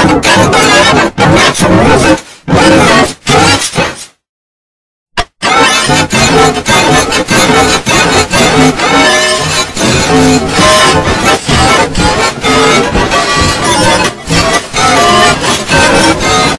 Carta